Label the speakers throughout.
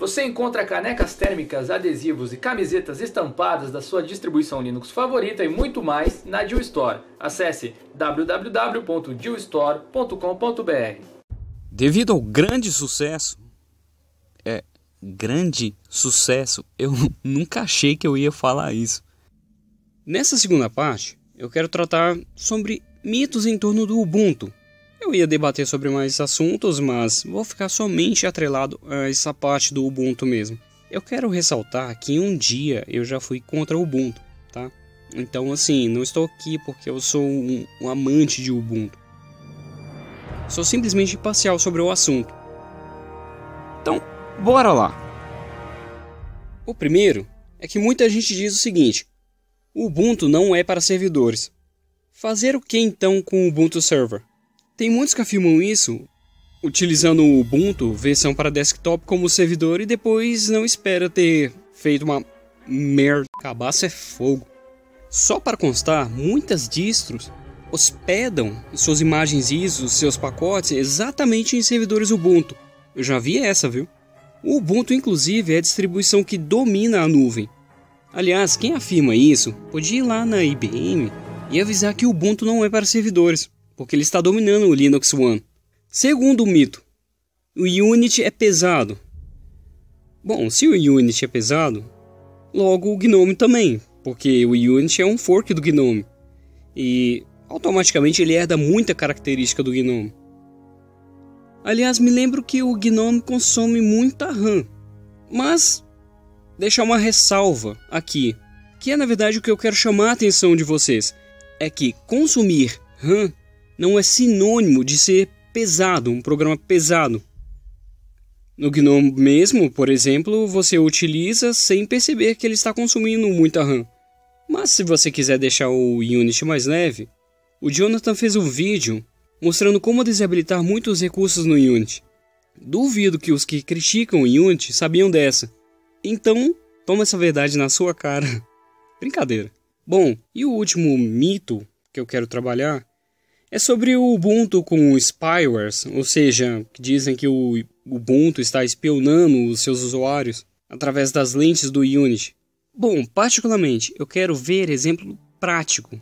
Speaker 1: você encontra canecas térmicas, adesivos e camisetas estampadas da sua distribuição Linux favorita e muito mais na Deal Store. Acesse www.dealstore.com.br.
Speaker 2: Devido ao grande sucesso, é grande sucesso, eu nunca achei que eu ia falar isso. Nessa segunda parte, eu quero tratar sobre mitos em torno do Ubuntu. Eu ia debater sobre mais assuntos, mas vou ficar somente atrelado a essa parte do Ubuntu mesmo. Eu quero ressaltar que um dia eu já fui contra o Ubuntu, tá? Então, assim, não estou aqui porque eu sou um, um amante de Ubuntu. Sou simplesmente parcial sobre o assunto. Então, bora lá! O primeiro é que muita gente diz o seguinte: o Ubuntu não é para servidores. Fazer o que então com o Ubuntu Server? Tem muitos que afirmam isso, utilizando o Ubuntu versão para desktop como servidor e depois não espera ter feito uma merda. Cabaço é fogo. Só para constar, muitas distros hospedam suas imagens ISO, seus pacotes exatamente em servidores Ubuntu. Eu já vi essa, viu? O Ubuntu, inclusive, é a distribuição que domina a nuvem. Aliás, quem afirma isso, pode ir lá na IBM e avisar que o Ubuntu não é para servidores, porque ele está dominando o Linux One. Segundo mito, o Unity é pesado. Bom, se o Unity é pesado, logo o GNOME também, porque o Unity é um fork do GNOME. E automaticamente ele herda muita característica do GNOME. Aliás, me lembro que o GNOME consome muita RAM, mas deixar uma ressalva aqui, que é na verdade o que eu quero chamar a atenção de vocês, é que consumir RAM não é sinônimo de ser pesado, um programa pesado. No GNOME mesmo, por exemplo, você utiliza sem perceber que ele está consumindo muita RAM. Mas se você quiser deixar o Unity mais leve, o Jonathan fez um vídeo mostrando como desabilitar muitos recursos no Unity. Duvido que os que criticam o Unity sabiam dessa. Então, toma essa verdade na sua cara. Brincadeira. Bom, e o último mito que eu quero trabalhar é sobre o Ubuntu com spywares, ou seja, que dizem que o Ubuntu está espionando os seus usuários através das lentes do Unity. Bom, particularmente, eu quero ver exemplo prático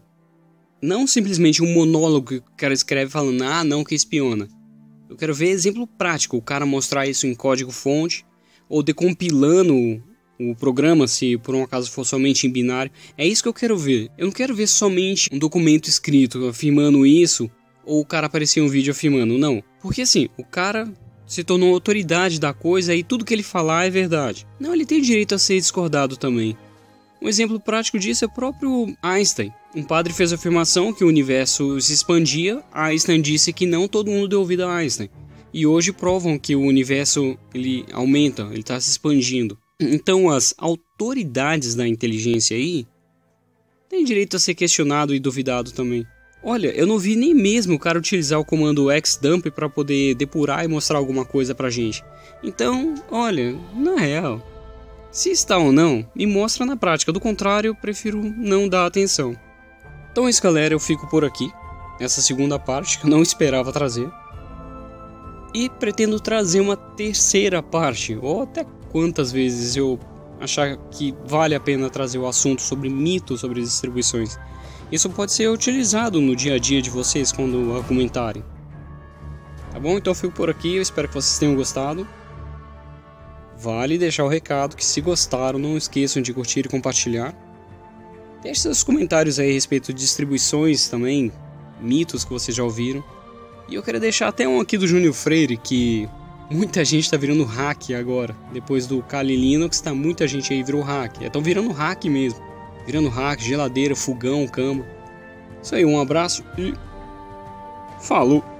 Speaker 2: não simplesmente um monólogo que o cara escreve falando, ah, não, que espiona. Eu quero ver exemplo prático, o cara mostrar isso em código-fonte, ou decompilando o programa, se por um acaso for somente em binário. É isso que eu quero ver. Eu não quero ver somente um documento escrito afirmando isso, ou o cara aparecer um vídeo afirmando, não. Porque assim, o cara se tornou autoridade da coisa e tudo que ele falar é verdade. Não, ele tem direito a ser discordado também. Um exemplo prático disso é o próprio Einstein. Um padre fez a afirmação que o universo se expandia, Einstein disse que não todo mundo deu ouvido a Einstein. E hoje provam que o universo ele aumenta, ele está se expandindo. Então as autoridades da inteligência aí têm direito a ser questionado e duvidado também. Olha, eu não vi nem mesmo o cara utilizar o comando xdump para poder depurar e mostrar alguma coisa pra gente. Então, olha, na real, se está ou não, me mostra na prática, do contrário, prefiro não dar atenção. Então é isso, galera, eu fico por aqui, nessa segunda parte que eu não esperava trazer. E pretendo trazer uma terceira parte, ou até quantas vezes eu achar que vale a pena trazer o assunto sobre mitos sobre distribuições. Isso pode ser utilizado no dia a dia de vocês quando argumentarem. Tá bom? Então eu fico por aqui, eu espero que vocês tenham gostado. Vale deixar o recado que se gostaram, não esqueçam de curtir e compartilhar. Deixe seus comentários aí a respeito de distribuições também, mitos que vocês já ouviram. E eu queria deixar até um aqui do Júnior Freire, que muita gente está virando hack agora. Depois do Kali Linux, tá muita gente aí virou hack. Estão virando hack mesmo. Virando hack, geladeira, fogão, cama. Isso aí, um abraço e falou!